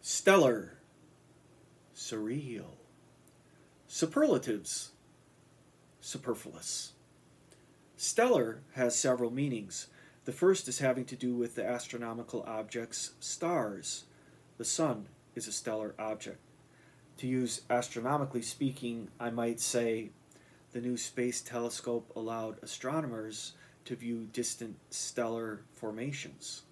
stellar, surreal, superlatives, superfluous. Stellar has several meanings. The first is having to do with the astronomical objects stars. The sun is a stellar object. To use astronomically speaking, I might say the new space telescope allowed astronomers to view distant stellar formations.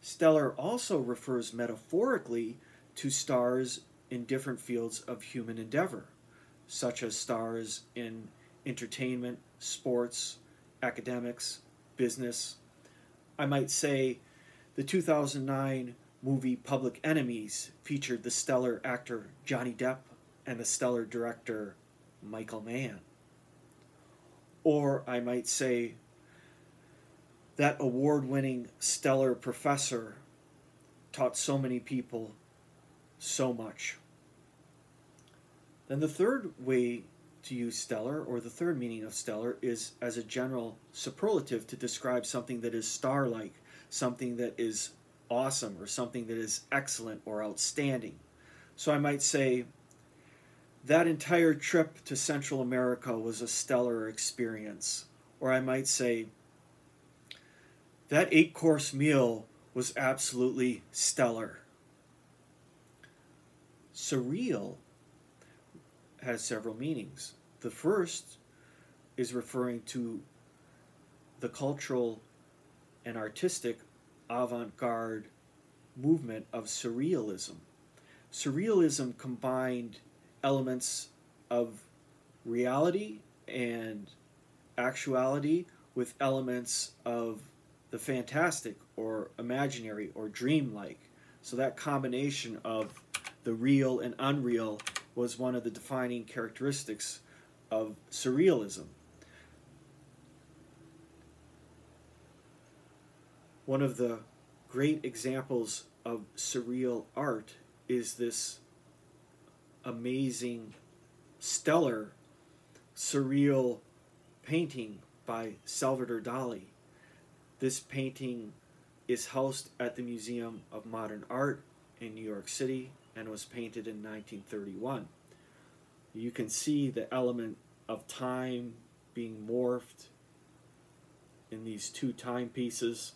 Stellar also refers metaphorically to stars in different fields of human endeavor, such as stars in entertainment, sports, academics, business. I might say the 2009 movie Public Enemies featured the stellar actor Johnny Depp and the stellar director Michael Mann. Or I might say that award winning stellar professor taught so many people so much. Then the third way to use stellar, or the third meaning of stellar, is as a general superlative to describe something that is star like, something that is awesome, or something that is excellent or outstanding. So I might say, that entire trip to Central America was a stellar experience. Or I might say, that eight course meal was absolutely stellar. Surreal has several meanings. The first is referring to the cultural and artistic avant garde movement of surrealism. Surrealism combined elements of reality and actuality with elements of the fantastic or imaginary or dreamlike. So that combination of the real and unreal was one of the defining characteristics of surrealism. One of the great examples of surreal art is this amazing, stellar, surreal painting by Salvador Dali. This painting is housed at the Museum of Modern Art in New York City and was painted in 1931. You can see the element of time being morphed in these two timepieces.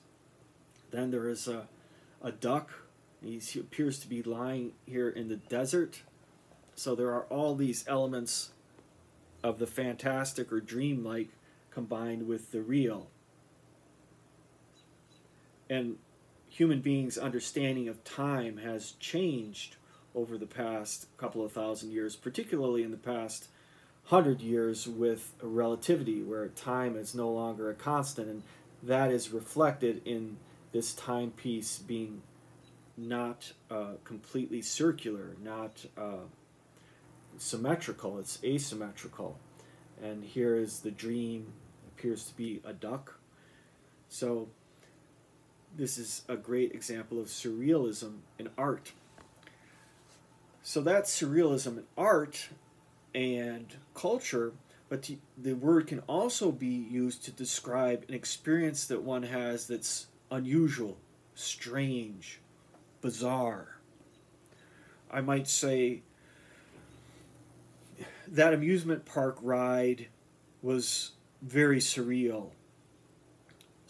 Then there is a, a duck. He appears to be lying here in the desert. So there are all these elements of the fantastic or dreamlike combined with the real and human beings' understanding of time has changed over the past couple of thousand years, particularly in the past hundred years with relativity, where time is no longer a constant, and that is reflected in this timepiece being not uh, completely circular, not uh, symmetrical, it's asymmetrical. And here is the dream, appears to be a duck. So this is a great example of surrealism in art. So that's surrealism in art and culture, but the word can also be used to describe an experience that one has that's unusual, strange, bizarre. I might say that amusement park ride was very surreal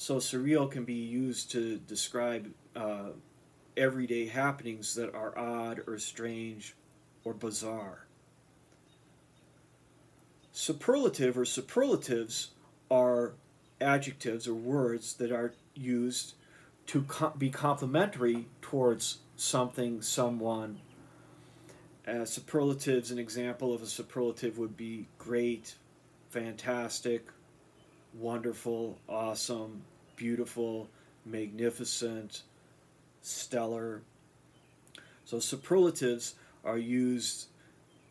so surreal can be used to describe uh, everyday happenings that are odd or strange or bizarre. Superlative or superlatives are adjectives or words that are used to com- be complimentary towards something, someone. As superlatives, an example of a superlative would be great, fantastic, wonderful, awesome, beautiful, magnificent, stellar. So superlatives are used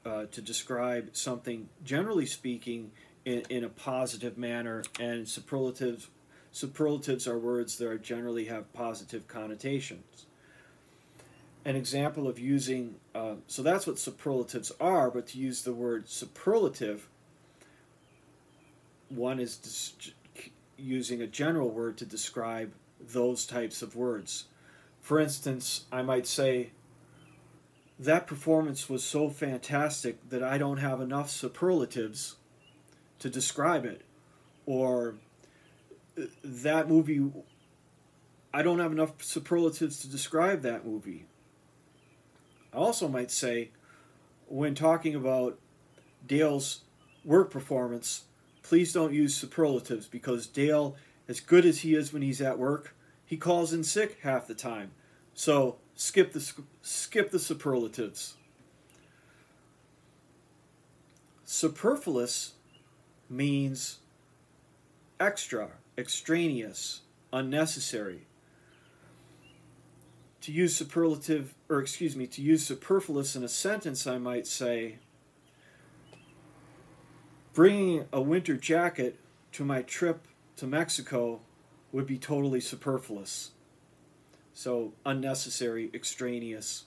uh, to describe something, generally speaking, in, in a positive manner, and superlatives superlatives are words that are generally have positive connotations. An example of using uh, so that's what superlatives are, but to use the word superlative, one is using a general word to describe those types of words. For instance, I might say, that performance was so fantastic that I don't have enough superlatives to describe it. Or that movie, I don't have enough superlatives to describe that movie. I also might say, when talking about Dale's work performance, please don't use superlatives because Dale, as good as he is when he's at work, he calls in sick half the time. So skip the skip the superlatives. Superfluous means extra, extraneous, unnecessary. To use superlative, or excuse me, to use superfluous in a sentence, I might say, bringing a winter jacket to my trip to Mexico would be totally superfluous. So, unnecessary, extraneous.